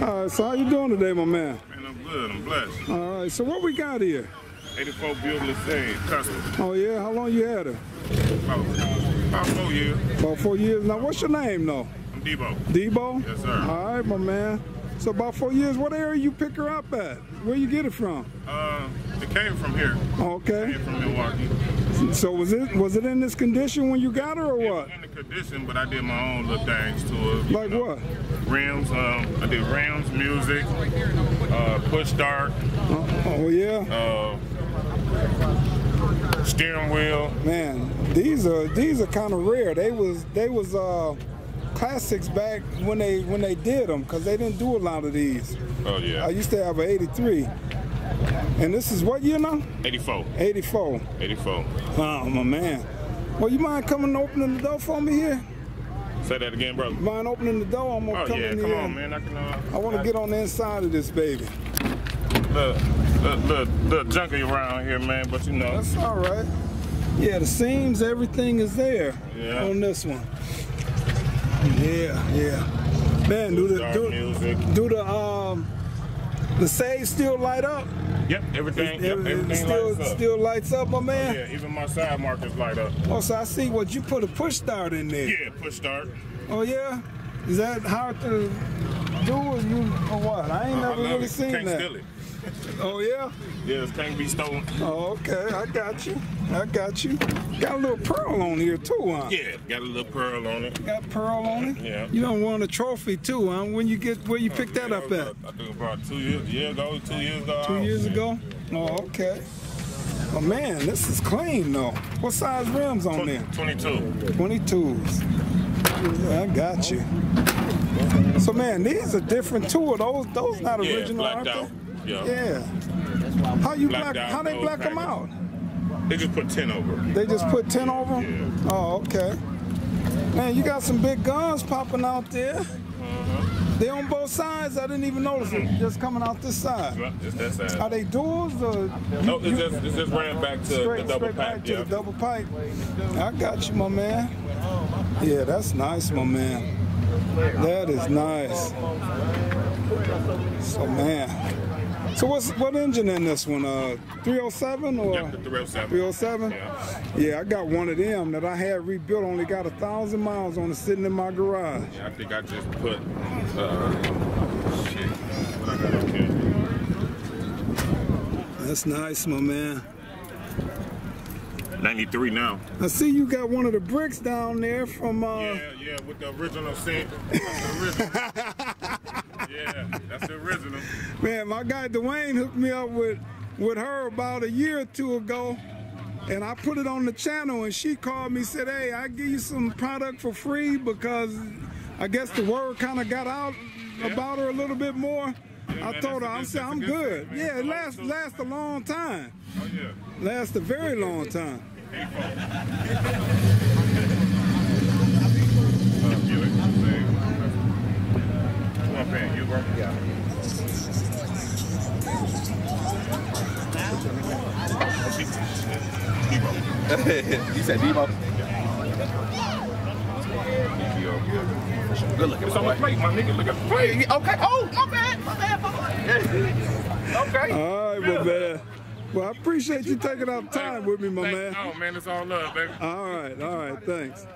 All right, so how you doing today, my man? Man, I'm good. I'm blessed. All right, so what we got here? 84 Buick LeSabre, custom. Oh yeah, how long you had her? About, about four years. About four years. Now, what's your name, though? I'm Debo. Debo? Yes, sir. All right, my man. So about four years, what area you pick her up at? Where you get it from? Uh, it came from here. Okay. Came from Milwaukee. So was it was it in this condition when you got her or what? was in the condition, but I did my own little things to it. Like know. what? Rims. Um, I did rims, music, uh, push start, Oh yeah, uh, steering wheel. man. These are these are kind of rare. They was they was uh classics back when they when they did them because they didn't do a lot of these. Oh yeah. I used to have an '83, and this is what year now? 84. '84. 84. Oh, my man. Well, you mind coming and opening the door for me here? Say that again, brother. Mind opening the door? I'm gonna Oh come yeah, in come here. on, man. I can. Uh, I want to get on the inside of this baby. Little, little, little junky around here, man. But you know. That's all right. Yeah, the seams, everything is there Yeah. on this one. Yeah, yeah. Man, do the do, do the um the save still light up? Yep, everything, yep, It- it everything still lights up. still lights up, my man. Oh, yeah, even my side markers light up. Oh, so I see what you put a push start in there. Yeah, push start. Oh yeah? Is that hard to do or you or what? I ain't I never love really it. seen Can't that. Oh yeah? Yeah, it can't be stolen. Oh okay, I got you. I got you. Got a little pearl on here too, huh? Yeah, got a little pearl on it. Got pearl on it? Yeah. You don't want a trophy too, huh? When you get where you picked that Yeah, up at? I think about two years, year ago, two years ago. Two years ago? Oh, okay. Oh man, this is clean though. What size rims on there? 22. 22s. I got you. So man, these are different too. Are those those not Yeah, original, blacked aren't out. they? Yeah. Yeah. How you Blacked black? How they black them out? They just put 10 over. They just put 10 over? Yeah. Oh, okay. Man, you got some big guns popping out there. Uh-huh. They on both sides. I didn't even notice it. Mm-hmm. Just coming out this side. Just that side. Are they duals or No, it's just, it's just ran back to straight, the double pack. Yeah. the double pipe? I got you, my man. Yeah, that's nice, my man. That is nice. So man. So what's what engine in this one? Uh 307 or Yeah, the 307. 307? Yeah. Yeah, I got one of them that I had rebuilt. Only got a thousand miles on it sitting in my garage. Yeah, I think I just put, uh, shit, what I got up here? That's nice, my man. 93 now. I see you got one of the bricks down there from uh Yeah, yeah, with the original scent. That's the original. yeah, that's the original. man, my guy Dwayne hooked me up with with her about a year or two ago. And I put it on the channel and she called me said, Hey, I give you some product for free because I guess the word kind of got out about her a little bit more. I man, told her, I said, a good- that's a I'm good good. thing. Yeah, it lasts lasts a long time. Oh, yeah. Lasts a very long time. you said Debo? Good looking. It's on the plate, my nigga. Look at the plate. Okay. Oh, my bad. My bad. My bad. okay. All right, my man. Well, I appreciate you taking out time with me, my man. Oh, man, it's all love, baby. All right, all right, thanks.